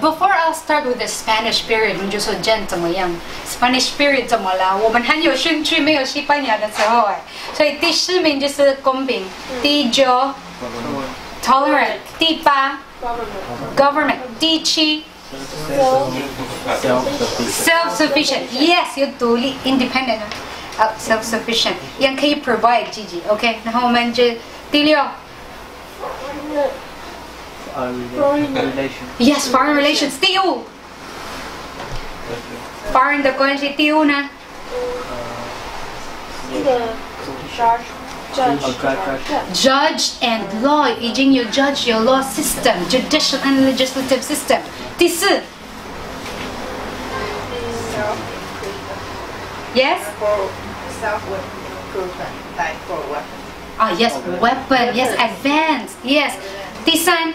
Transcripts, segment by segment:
Before I'll start with the Spanish period，我们就说 Jen 怎么样？Spanish period 怎么了？我们很有兴趣，没有西班牙的时候哎，所以第四名就是公平，第九 tolerant，第八 government，第七 self-sufficient，yes 有独立 independent 啊，self-sufficient 也可以 provide 自己，OK，然后我们就第六。Foreign relation. Yes, foreign relations. 第五，foreign 的关系。第五呢？那个 judge judge Judge and law 已经有 judge 有 law system, judicial and legislative system。第四，Yes，for self-improvement, like for weapon. 啊，Yes, weapon, Yes, advance, Yes。第三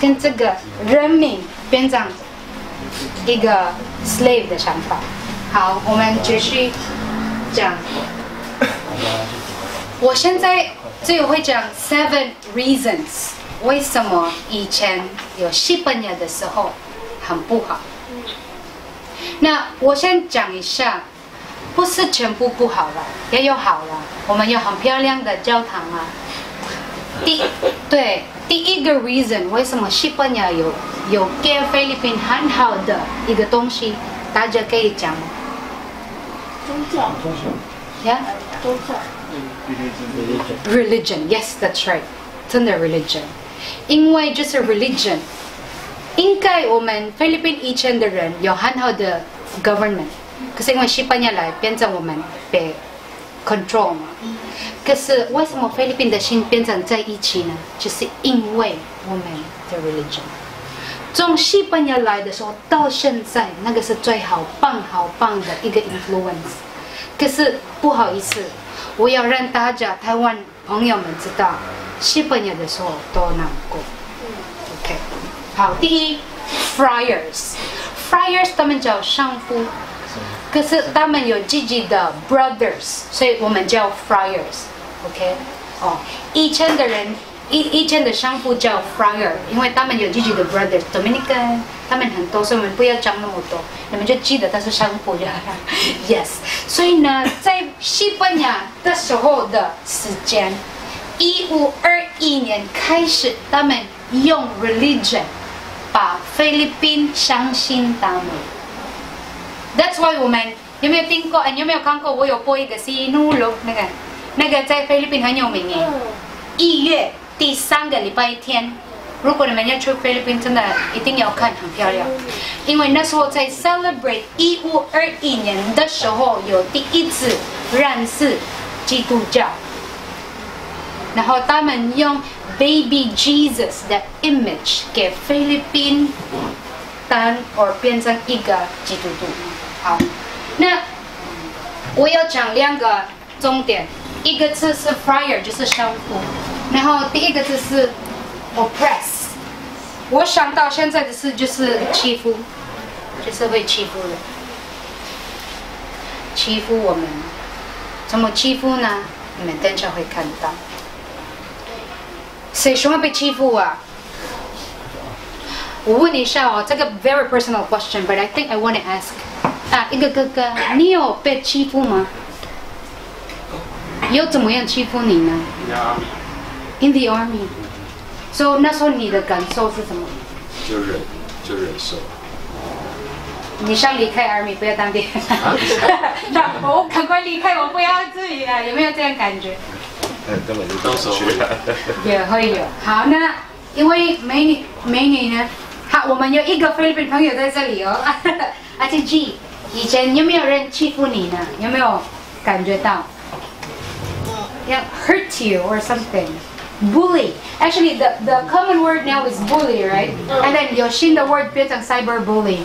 跟这个人民变成一个 slave 的想法。好，我们继续讲。我现在只会讲 seven reasons 为什么以前有西班牙的时候很不好。那我先讲一下，不是全部不好了，也有好了。我们有很漂亮的教堂啊。第对第一个 reason 为什么西班牙有有给菲律宾很好的一个东西，大家可以讲吗宗教？Yeah。宗教 religion. Yes, that's right. 真的 religion，因为就是 religion，应该我们菲律宾以前的人有很好的 government，可是因为西班牙来变成我们被 control 嘛。可是为什么菲律宾的心变成在一起呢？就是因为我们的 religion。从西班牙来的时候到现在，那个是最好棒好棒的一个 influence。可是不好意思，我要让大家台湾朋友们知道，西班牙的时候多难过。OK，好，第一，friars，friars 他们叫上夫，可是他们有自己的 brothers，所以我们叫 friars。OK，哦，以前的人。以以前的商户叫 friar，因为他们有自己的 brothers Dominican，他们很多，所以我们不要讲那么多，你们就记得他是商户就好了。Yes，所以呢，在西班牙的时候的时间，一五二一年开始，他们用 religion 把菲律宾相信他们。That's why 我们有没有听过？哎，有没有看过？我有播一个《西努罗》那个，那个在菲律宾很有名耶，一月。第三个礼拜天，如果你们要去菲律宾，真的一定要看，很漂亮。因为那时候在 celebrate 一五二一年的时候，有第一次认识基督教，然后他们用 Baby Jesus 的 image 给菲律宾当或变成一个基督徒。好，那我要讲两个重点，一个字是 friar，就是神父。然后第一个字是 oppress，我想到现在的事就是欺负，就是会欺负人，欺负我们，怎么欺负呢？你们等一下会看到。谁喜欢被欺负啊？我问你一下哦，这个 very personal question，but I think I want to ask。啊，一个哥哥，你有被欺负吗？有怎么样欺负你呢？In the army，所、so, 以那时候你的感受是什么？就忍，就忍受。你想离开 army，不要当兵。那我赶快离开，我不要自己了。有没有这样感觉？嗯，根本就到时候会也会有。好，那因为美女美女呢，好，我们有一个菲律宾朋友在这里哦。而且 G，以前有没有人欺负你呢？有没有感觉到？要 hurt you or something？bully. Actually, the the common word now is bully, right? And then 有新的 word 变成 cyber bully。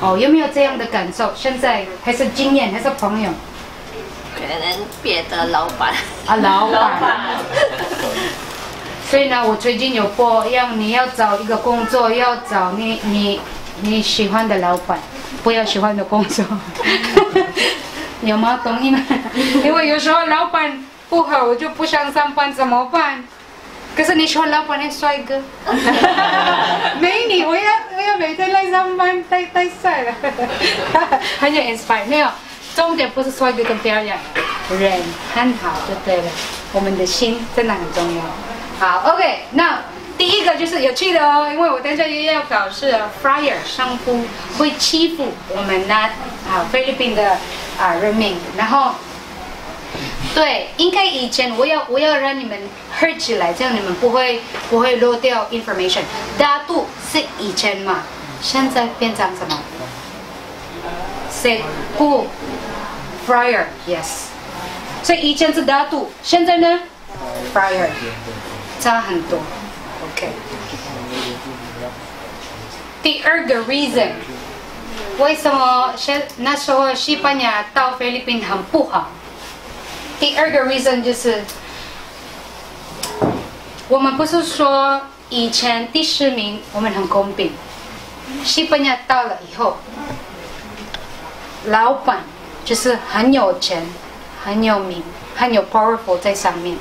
哦，有没有这样的感受？现在还是经验，还是朋友？可能别的老板。啊，老板。所以呢，我最近有播，要你要找一个工作，要找你你你喜欢的老板，不要喜欢的工作。有吗？懂意吗？因为有时候老板不好，我就不想上班，怎么办？可是你喜欢老板那帅哥，美女，我要我要每天来上班，太太帅了，很有 inspire。没有，重点不是帅哥跟漂亮，人很好就对了。我们的心真的很重要。好，OK，那第一个就是有趣的哦，因为我等下又要表示。Fryer 商夫会欺负我们的啊菲律宾的啊人民，然后。对，应该以前我要我要让你们 heard 起来，这样你们不会不会漏掉 information。大度是以前嘛，现在变成什么？Say who fryer yes。所以以前是大度，现在呢？fryer 差很多。OK。第二个 reason，为什么现那时候西班牙到菲律宾很不好？第二个 reason 就是，我们不是说以前第十名我们很公平，西班牙到了以后，老板就是很有钱、很有名、很有 powerful 在上面，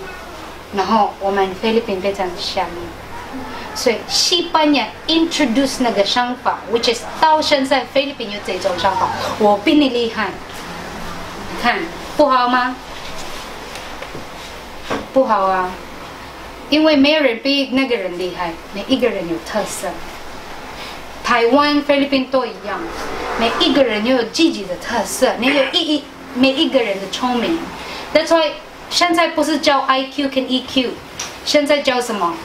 然后我们菲律宾变成下面，所以西班牙 introduce 那个想法，which is 到现在菲律宾有这种想法，我比你厉害，看不好吗？不好啊，因为没有人比那个人厉害，每一个人有特色。台湾、菲律宾都一样，每一个人又有自己的特色，你有一一每一个人的聪明。That's why 现在不是教 IQ 跟 EQ，现在教什么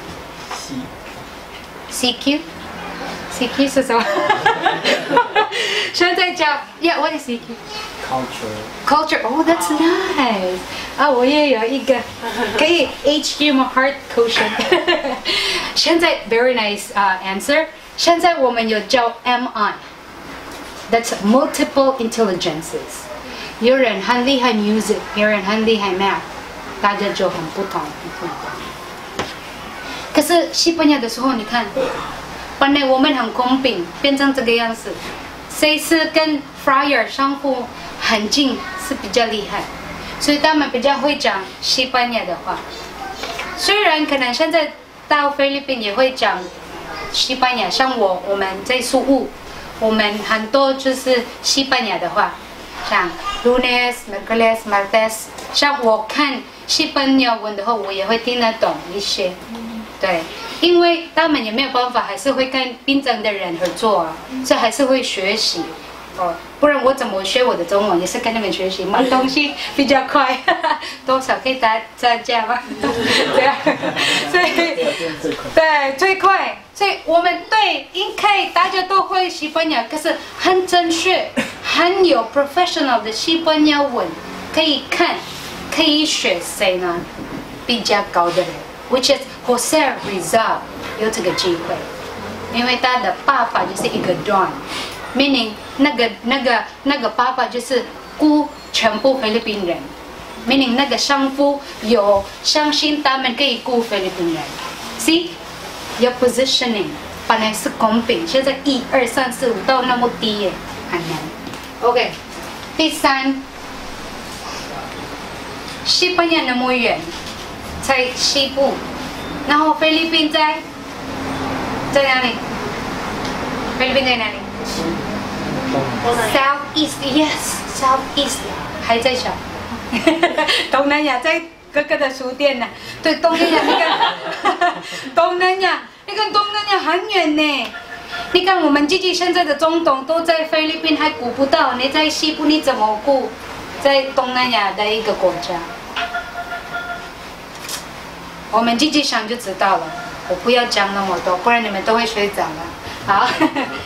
？CQ？CQ 是什么？现在教，Yeah，what is CQ？culture. Culture. Oh, that's nice. 啊，我也有一个可以 HQ 吗？Heart quotient 现在 very nice 啊、uh, answer。现在我们有教 MI，that's multiple intelligences。有人很厉害 music，有人很厉害 math，大家就很不同。 可是西班牙的时候，你看，本来我们很公平，变成这个样子。谁是跟 Fryer 相互很近是比较厉害，所以他们比较会讲西班牙的话。虽然可能现在到菲律宾也会讲西班牙，像我我们在苏务，我们很多就是西班牙的话，像 Lunes、Mercoles、Martes。像我看西班牙文的话，我也会听得懂一些，对。因为他们也没有办法，还是会跟槟城的人合作啊，所以还是会学习哦。不然我怎么学我的中文？也是跟他们学习，买 东西比较快，多少可以打再加吗？对啊，所以对最快，所以我们对应该大家都会西班牙，可是很正确、很有 professional 的西班牙文可以看，可以学谁呢？比较高的人，which is Jose Rizal 有这个机会，因为他的爸爸就是一个 Don，meaning 那个那个那个爸爸就是雇全部菲律宾人，meaning 那个商夫有相信他们可以雇菲律宾人，see？有 positioning 本来是公平，现在一二三四五到那么低耶，很难。OK，第三，西班牙那么远，在西部。然后菲律宾在在哪里？菲律宾在哪里？South East yes South East 还在小，东南亚在哥哥的书店呢。对，东南亚那个 东南亚，你看东南亚很远呢。你看我们自己现在的中东都在菲律宾还顾不到，你在西部你怎么顾？在东南亚的一个国家。我们自己想就知道了，我不要讲那么多，不然你们都会睡着了。好，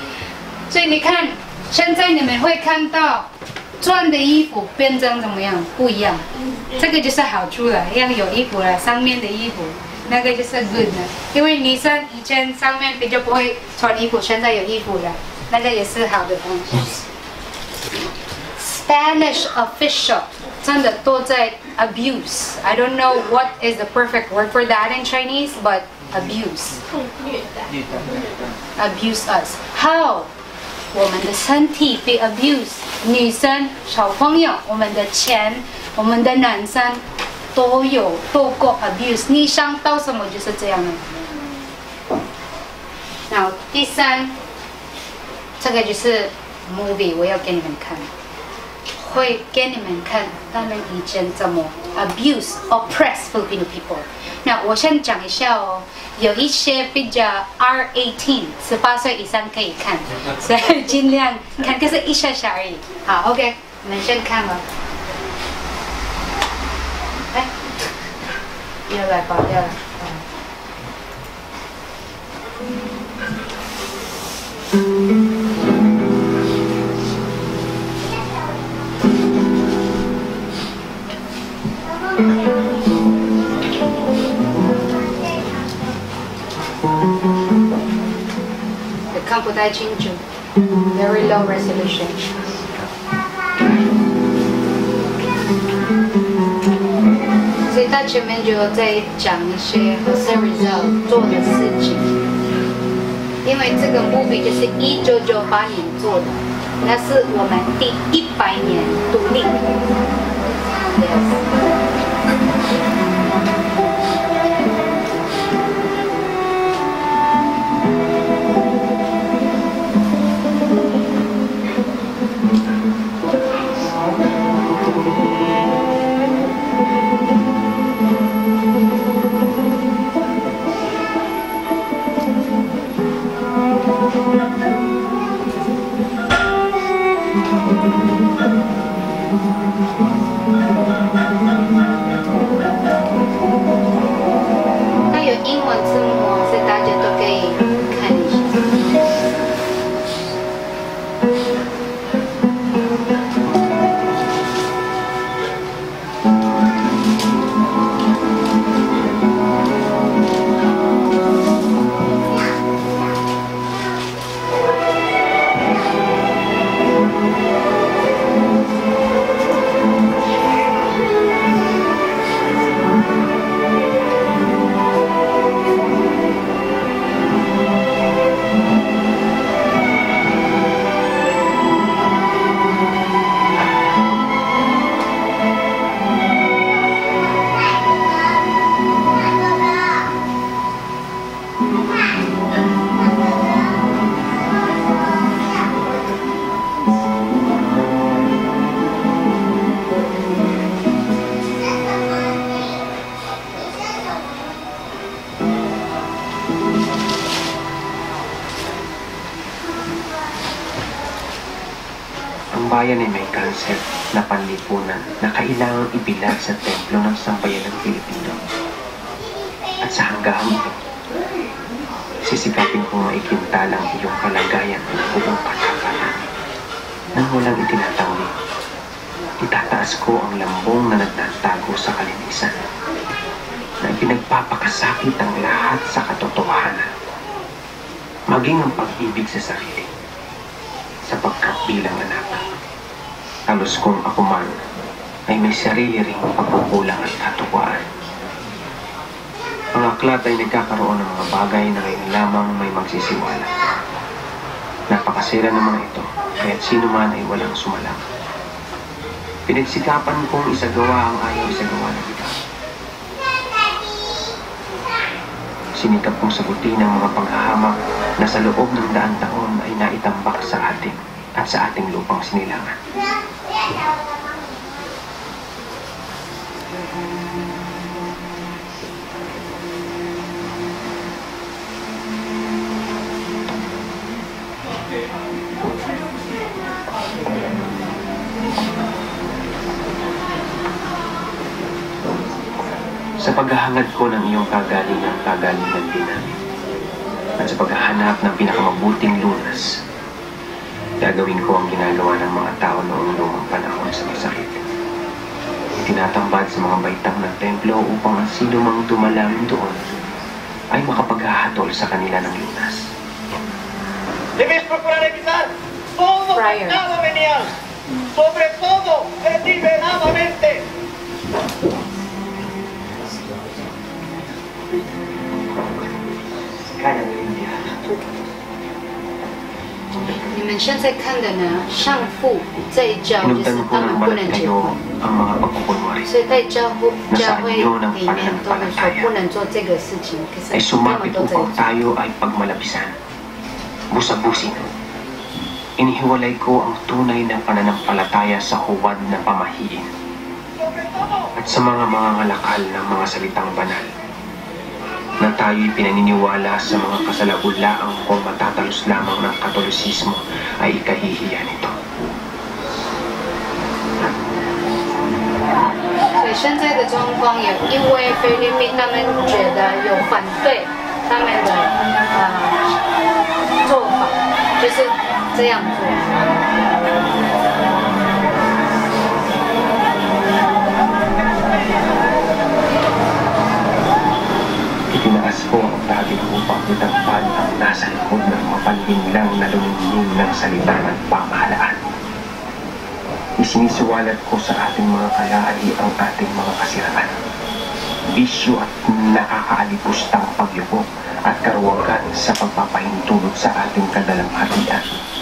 所以你看，现在你们会看到赚的衣服变成怎么样？不一样，这个就是好处了，要有衣服了，上面的衣服那个就是 good 的，因为女生以前上面比较不会穿衣服，现在有衣服了，那个也是好的东西。Spanish official 真的都在 abuse. I don't know what is the perfect word for that in Chinese, but abuse. 虐待。 abuse us. How? 我们的身体被 abuse，女生、小朋友、我们的钱、我们的男生都有都过 abuse。你想到什么就是这样的。然后第三，这个就是 movie，我要给你们看， 会给你们看他们以前怎么 abuse oppress Filipino people。那我先讲一下哦，有一些比较 R eighteen 十八岁以上可以看，所以尽量看，可是一下下而已。好，OK，我们先看吧。哎，又来爆掉了。也看不太清楚，very low resolution。所以他前面就在讲一些 Jose Rizal 做的事情，因为这个 movie 就是一九九八年做的，那是我们第一百年独立。Ang bayan ay may concept na panlipunan na kailangang ibilad sa templo ng sambayan ng Pilipino. At sa hanggang ito, sisikapin kong maikintal ang iyong kalagayan ng buong katapatan. Nang walang itinatanggi, itataas ko ang lambong na nagtatago sa kalinisan na ipinagpapakasakit ang lahat sa katotohanan. Maging ang pag-ibig sa sarili sapagkat bilang anak. Halos kung ako man ay may sarili ring pagkukulang at katuwaan. Ang aklat ay nagkakaroon ng mga bagay na ngayon lamang may magsisiwala. Napakasira ng mga ito, kaya't sino man ay walang sumalang. Pinagsikapan kong isagawa ang ayaw isagawa ng iba. Sinikap kong sagutin ang mga panghahamak na sa loob ng daan taon ay naitambak sa atin at sa ating lupang sinilangan. Sa paghahangad ko ng iyong kagalingan, kagalingan din namin. At sa paghahanap ng pinakamabuting lunas, gagawin ko ang ginagawa ng mga tao noong lumang. Itinatambad sa mga baitang ng templo upang ang sino mang dumalangin doon ay makapaghahatol sa kanila ng lunas. Debes procurar evitar todo pecado venial, sobre todo deliberadamente. Kaya na rin niya. 你们现在看的呢，上父这一招就是 Pinuntan ko 他 ng 们不能 balat 结 kayo 婚， ang mga pagkukunwari 所以在教会教会里面都会说不能做这个事情，可 ay 是他们 sumapit 都在 upang 做。 tayo ay pagmalapisan. Busabusin. Inihiwalay ko ang tunay na pananampalataya sa huwad na pamahiin at sa mga mga ngalakal ng mga salitang banal na tayo'y pinaniniwala sa mga kasalaulaang kung matatalos lamang ng katolisismo ay ikahihiya nito. 所以现在的状况也因为菲律宾他们觉得有反对他们的呃做法，就是这样做。 Likod ng mapanlinlang na lumingning ng salita ng pamahalaan. Isinisiwalat ko sa ating mga kalahali ang ating mga kasiraan, bisyo at nakakaalipustang pagyuko at karuwagan sa pagpapahintulot sa ating kadalamhatian.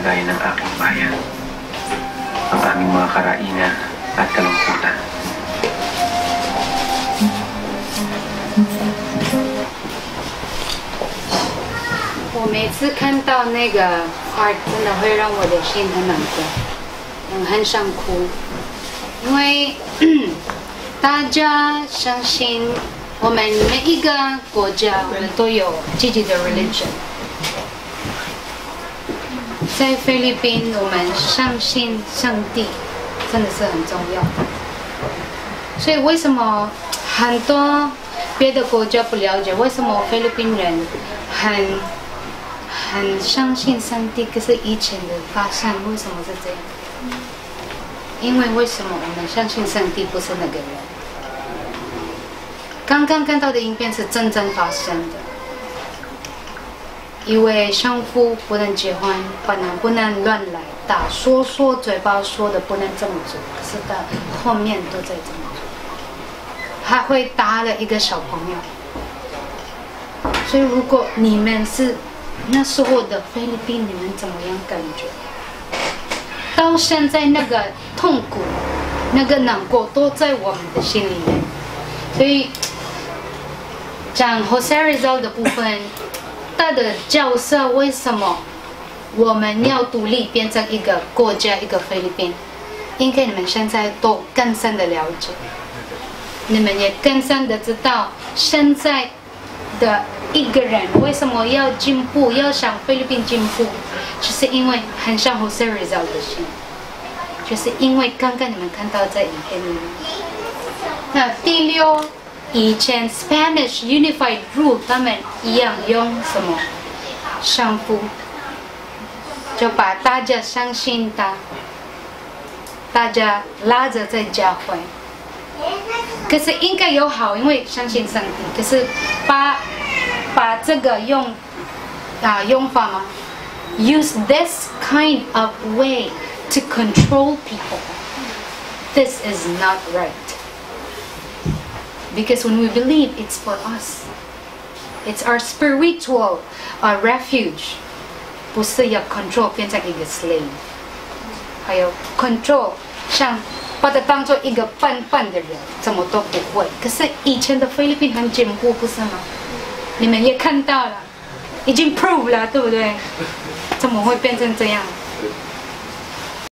Gaya ng aking bayan, ang aming mga karainan at kalungkutan. 我每次看到那个 part，真的会让我的心很难过，嗯，很想哭，因为大家相信我们每一个国家，我们都有自己的 religion。在菲律宾，我们相信上帝真的是很重要。所以为什么很多别的国家不了解？为什么菲律宾人很很相信上帝？可是以前的发生为什么是这样？因为为什么我们相信上帝不是那个人？刚刚看到的影片是真正发生的。因为相夫不能结婚，本来不能乱来，打说说嘴巴说的不能这么做，可是到后面都在这么做，还会打了一个小朋友。所以如果你们是那时候的菲律宾，你们怎么样感觉？到现在那个痛苦、那个难过都在我们的心里面，所以讲 Jose Rizal 的部分。他的角色为什么我们要独立变成一个国家一个菲律宾？应该你们现在都更深的了解，你们也更深的知道现在的一个人为什么要进步，要想菲律宾进步，就是因为很像 Jose Rizal 的心，就是因为刚刚你们看到在影片里面。那第六。以前 Spanish Unified Rule 他们一样用什么相夫，就把大家相信他，大家拉着在教会。可是应该有好，因为相信上帝。可是把把这个用啊用法吗？Use this kind of way to control people. This is not right. Because when we believe, it's for us. It's our spiritual uh, refuge. 不是要 control 变成一个 slave，还有 control 像把它当做一个笨笨的人，怎么都不会。可是以前的菲律宾很进步，不是吗？你们也看到了，已经 prove 了，对不对？怎么会变成这样？